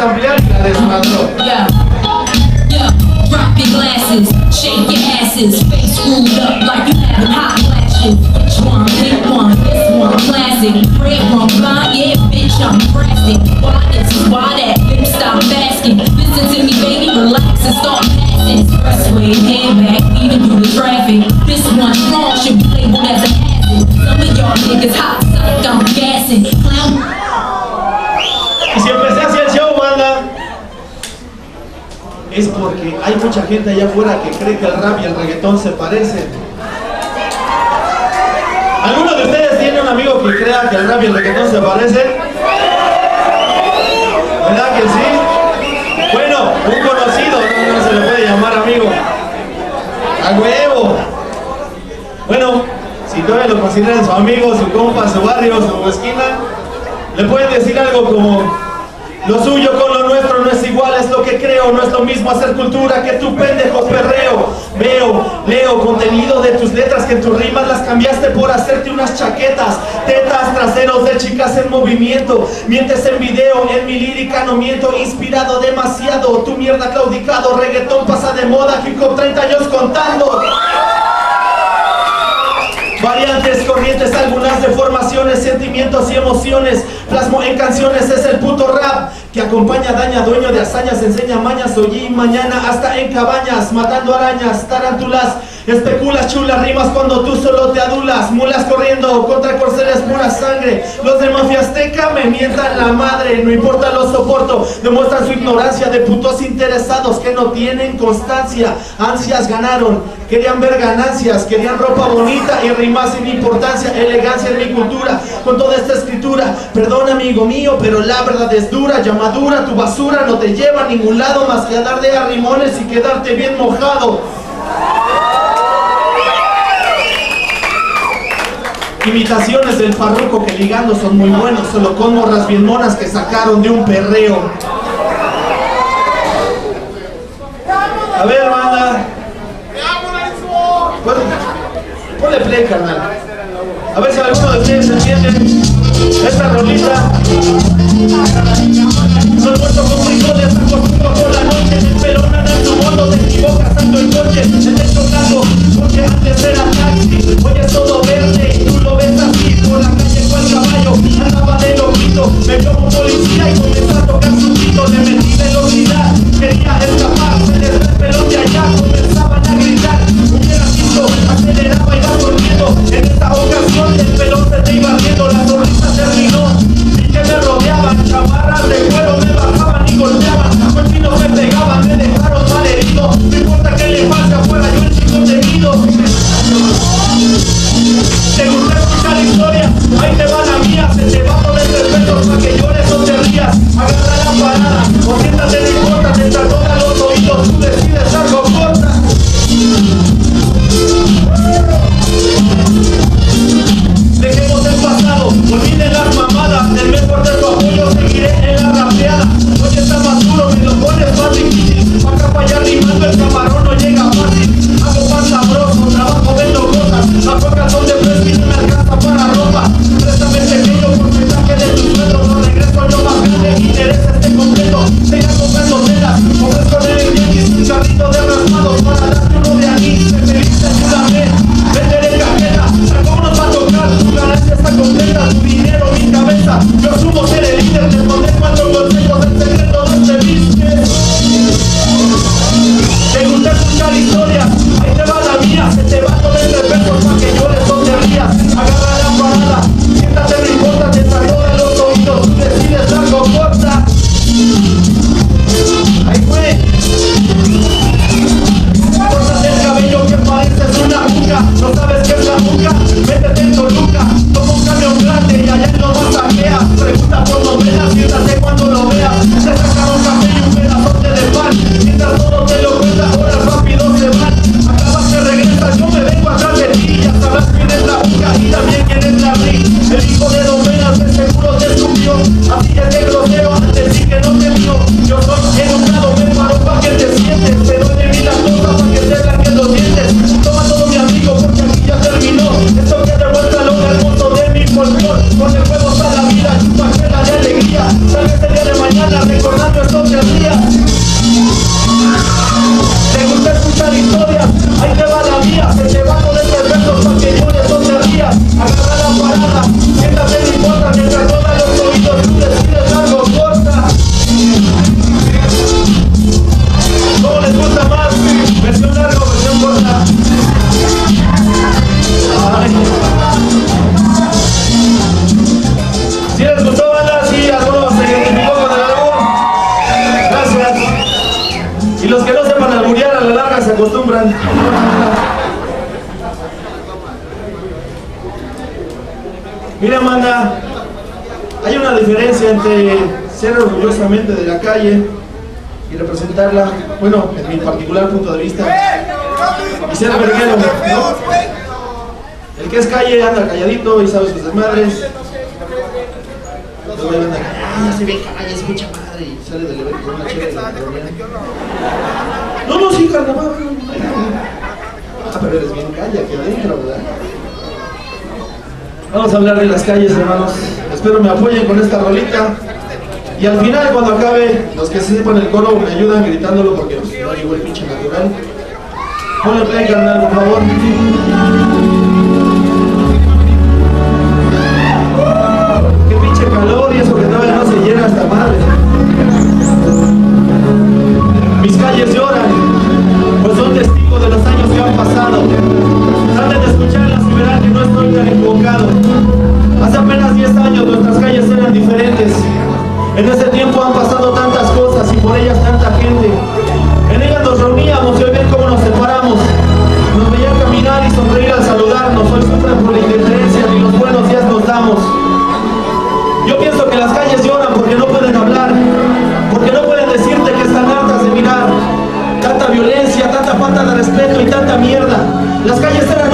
desmadró. Yeah. Yeah. Drop your glasses, shake your asses, face screwed up like you having hot flashes. Which one? Pick one. This one classic. Red one blind, yeah, bitch, I'm drastic. Why this? Why that? Bitch, stop asking. Listen to me, baby, relax and start passing. Expressway, head back, even through the traffic. This one strong should be labeled as a hazard. Some of y'all niggas hot, psych, I'm gassing. Porque hay mucha gente allá afuera que cree que el rap y el reggaetón se parecen. ¿Alguno de ustedes tiene un amigo que crea que el rap y el reggaetón se parecen? ¿Verdad que sí? Bueno, un conocido, no, no se le puede llamar amigo. ¡A huevo! Bueno, si todavía lo consideran su amigo, su compa, su barrio, su esquina, le pueden decir algo como lo suyo con lo igual, es lo que creo, no es lo mismo hacer cultura que tu pendejo perreo. Veo, leo contenido de tus letras que en tus rimas las cambiaste por hacerte unas chaquetas, tetas, traseros de chicas en movimiento. Mientes en video, en mi lírica no miento, inspirado demasiado. Tu mierda claudicado, reggaetón pasa de moda, hip hop 30 años contando. Variantes, corrientes, algunas deformaciones, sentimientos y emociones. Plasmo en canciones, es el puto rap que acompaña, daña, dueño de hazañas, enseña mañas, hoy y mañana hasta en cabañas, matando arañas, tarántulas. Especulas chulas rimas cuando tú solo te adulas. Mulas corriendo contra corceles pura sangre. Los de Mafia Azteca me mientan la madre. No importa lo soporto. Demuestran su ignorancia de putos interesados Que no tienen constancia. Ansias ganaron. Querían ver ganancias. Querían ropa bonita y rimas sin importancia. Elegancia en mi cultura Con toda esta escritura. Perdón amigo mío pero la verdad es dura. Ya madura tu basura no te lleva a ningún lado Más que a dar de arrimones y quedarte bien mojado Imitaciones del farruco que ligando son muy buenos, solo con morras bien monas que sacaron de un perreo. A ver, banda. Ponle- play, carnal. A ver si alguno de ustedes entiende esta rolita. Soy muerto con frijoles, acostumbro por la noche Pero nada en tu mundo, te equivocas tanto el coche En el tocado, porque antes era taxi Hoy es todo verde realmente ser orgullosamente de la calle y representarla, bueno, en mi particular punto de vista, y ser verguero, ¿no? El que es calle anda calladito y sabe sus desmadres. Yo anda ah, se ve calle, es mucha madre, y sale del evento con una chévere No, no, sí, carnaval. Ah, pero eres bien calle aquí adentro, ¿verdad? Vamos a hablar de las calles, hermanos espero me apoyen con esta rolita. Y al final, cuando acabe, los que se sepan el coro me ayudan gritándolo porque pues, no llegó el pinche natural. Ponle play, carnal, por favor. Qué pinche calor y eso que todavía no se llena hasta madre. Mis calles lloran. En ese tiempo han pasado tantas cosas y por ellas tanta gente. En ellas nos reuníamos y hoy ven cómo nos separamos. Nos veían caminar y sonreír al saludarnos. Hoy sufren por la indiferencia y los buenos días nos damos. Yo pienso que las calles lloran porque no pueden hablar, porque no pueden decirte que están hartas de mirar. Tanta violencia, tanta falta de respeto y tanta mierda. Las calles eran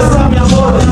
sabe, amor,